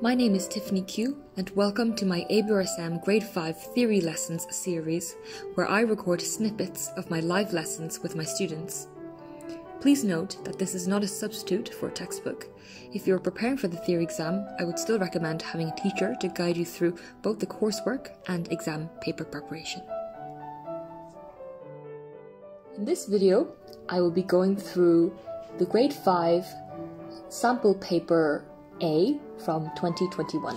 My name is Tiffany Qiu, and welcome to my ABRSM Grade 5 Theory Lessons series, where I record snippets of my live lessons with my students. Please note that this is not a substitute for a textbook. If you're preparing for the theory exam, I would still recommend having a teacher to guide you through both the coursework and exam paper preparation. In this video, I will be going through the Grade 5 sample paper A from 2021.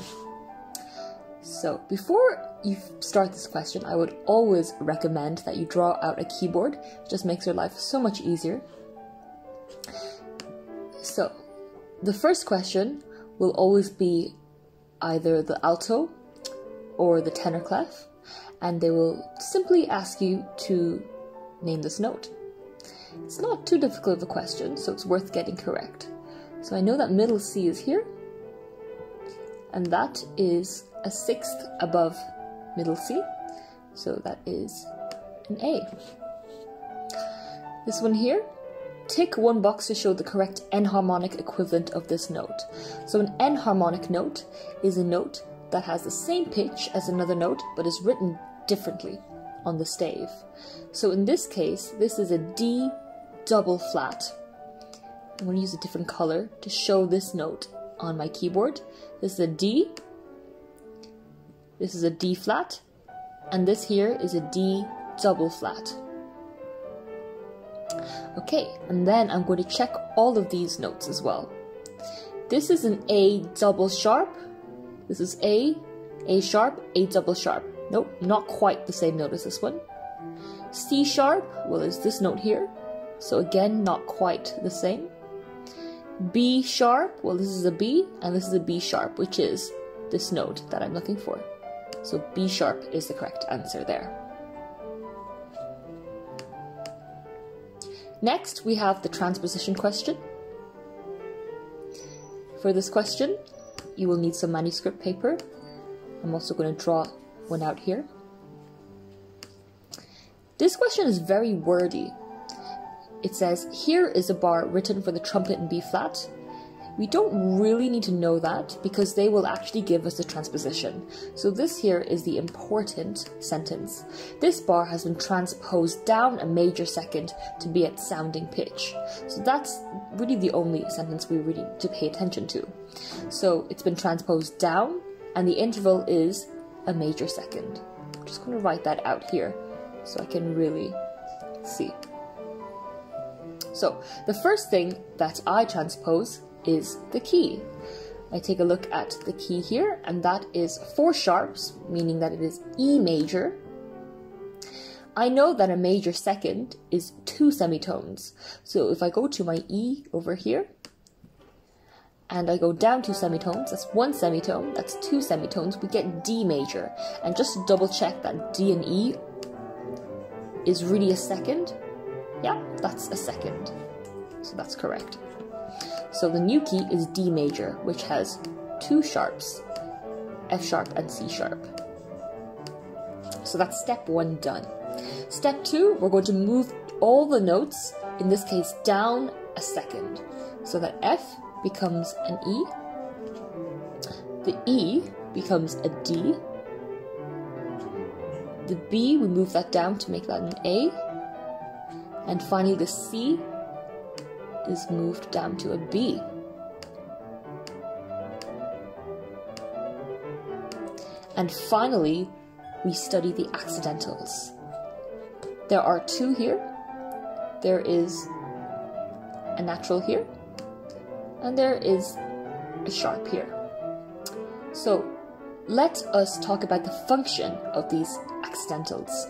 So, before you start this question, I would always recommend that you draw out a keyboard. It just makes your life so much easier. So, the first question will always be either the alto or the tenor clef, and they will simply ask you to name this note. It's not too difficult of a question, so it's worth getting correct. So I know that middle C is here, and that is a sixth above middle C, so that is an A. This one here, tick one box to show the correct enharmonic equivalent of this note. So an enharmonic note is a note that has the same pitch as another note but is written differently on the stave. So in this case, this is a D double flat. I'm going to use a different color to show this note on my keyboard. This is a D, this is a D flat, and this here is a D double flat. Okay, and then I'm going to check all of these notes as well. This is an A double sharp, this is A, A sharp, A double sharp. Nope, not quite the same note as this one. C sharp, well, is this note here. So again, not quite the same. B sharp, well, this is a B, and this is a B sharp, which is this note that I'm looking for. So B sharp is the correct answer there. Next, we have the transposition question. For this question, you will need some manuscript paper. I'm also going to draw one out here. This question is very wordy. It says, here is a bar written for the trumpet in B flat. We don't really need to know that because they will actually give us the transposition. So this here is the important sentence. This bar has been transposed down a major second to be at sounding pitch. So that's really the only sentence we really need to pay attention to. So it's been transposed down and the interval is a major second. I'm just going to write that out here so I can really see. So the first thing that I transpose is the key. I take a look at the key here, and that is four sharps, meaning that it is E major. I know that a major second is two semitones. So if I go to my E over here, and I go down two semitones, that's one semitone, that's two semitones, we get D major. And just double check that D and E is really a second, yeah, that's a second. So that's correct. So the new key is D major, which has two sharps, F sharp and C sharp. So that's step one done. Step two, we're going to move all the notes, in this case down a second, so that F becomes an E, the E becomes a D, the B, we move that down to make that an A, and finally the C is moved down to a B. And finally, we study the accidentals. There are two here. There is a natural here, and there is a sharp here. So let us talk about the function of these accidentals.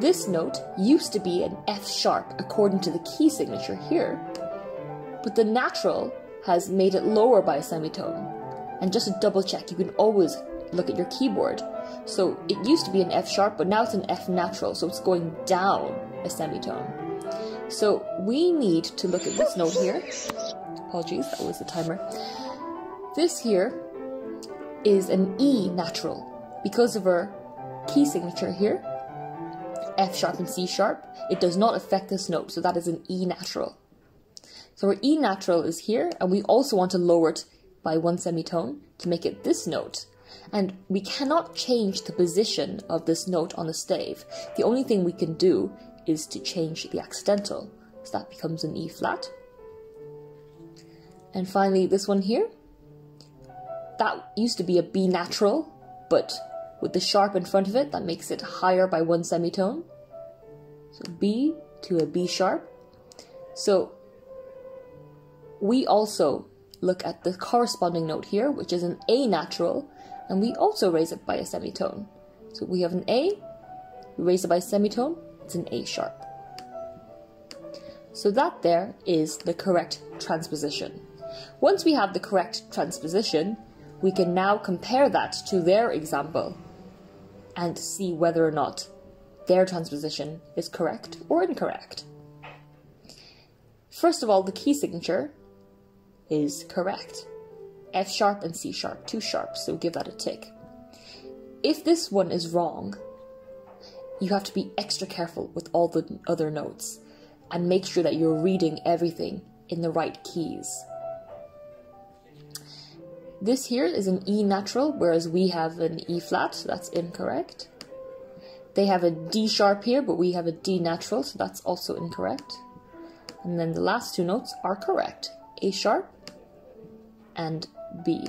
This note used to be an F sharp according to the key signature here, but the natural has made it lower by a semitone. And just to double check, you can always look at your keyboard. So it used to be an F sharp, but now it's an F natural, so it's going down a semitone. So we need to look at this note here. Apologies, that was the timer. This here is an E natural because of our key signature here, F sharp and C sharp. It does not affect this note, so that is an E natural. So our E natural is here, and we also want to lower it by one semitone to make it this note. And we cannot change the position of this note on the stave. The only thing we can do is to change the accidental. So that becomes an E flat. And finally, this one here. That used to be a B natural, but with the sharp in front of it, that makes it higher by one semitone. So B to a B sharp. So we also look at the corresponding note here, which is an A natural, and we also raise it by a semitone. So we have an A, we raise it by a semitone, it's an A sharp. So that there is the correct transposition. Once we have the correct transposition, we can now compare that to their example and see whether or not their transposition is correct or incorrect. First of all, the key signature is correct. F sharp and C sharp, two sharps, so give that a tick. If this one is wrong, you have to be extra careful with all the other notes and make sure that you're reading everything in the right keys. This here is an E natural, whereas we have an E flat, so that's incorrect. They have a D sharp here, but we have a D natural, so that's also incorrect. And then the last two notes are correct, A sharp and B.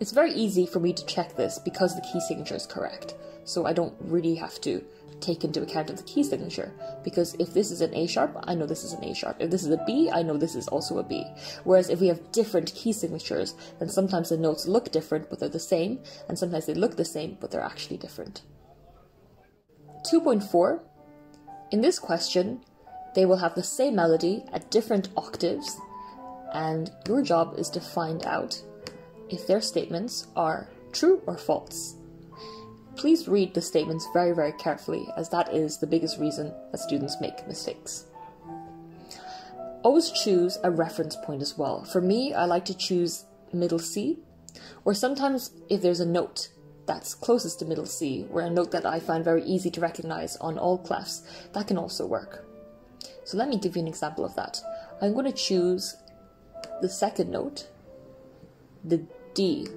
It's very easy for me to check this because the key signature is correct, so I don't really have to take into account of the key signature because if this is an A sharp, I know this is an A sharp. If this is a B, I know this is also a B. Whereas if we have different key signatures, then sometimes the notes look different but they're the same, and sometimes they look the same but they're actually different. 2.4 In this question, they will have the same melody at different octaves, and your job is to find out if their statements are true or false. Please read the statements very, very carefully, as that is the biggest reason that students make mistakes. Always choose a reference point as well. For me, I like to choose middle C, or sometimes if there's a note that's closest to middle C, or a note that I find very easy to recognize on all clefs, that can also work. So let me give you an example of that. I'm going to choose the second note, the D,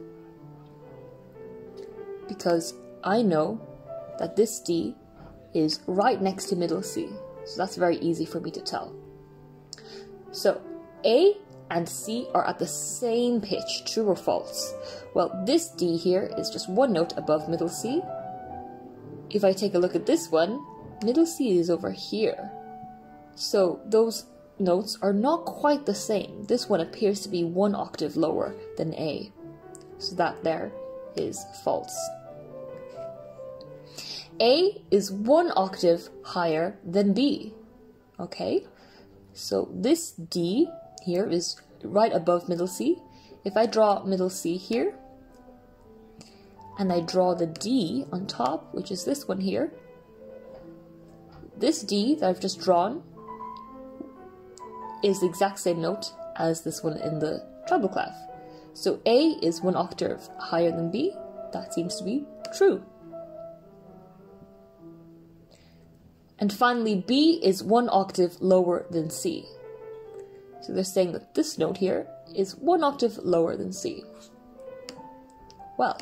because I know that this D is right next to middle C, so that's very easy for me to tell. So A and C are at the same pitch, true or false? Well, this D here is just one note above middle C. If I take a look at this one, middle C is over here. So those notes are not quite the same. This one appears to be one octave lower than A. So that there is false. A is one octave higher than B. Okay, so this D here is right above middle C. If I draw middle C here, and I draw the D on top, which is this one here, this D that I've just drawn is the exact same note as this one in the treble clef. So A is one octave higher than B. That seems to be true. And finally, B is one octave lower than C. So they're saying that this note here is one octave lower than C. Well,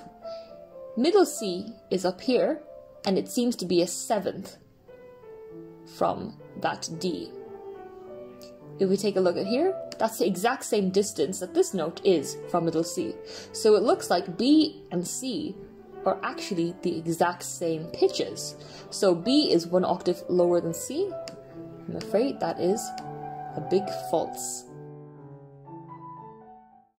middle C is up here, and it seems to be a seventh from that D. If we take a look at here, that's the exact same distance that this note is from middle C. So it looks like B and C are actually the exact same pitches. So B is one octave lower than C. I'm afraid that is a big false.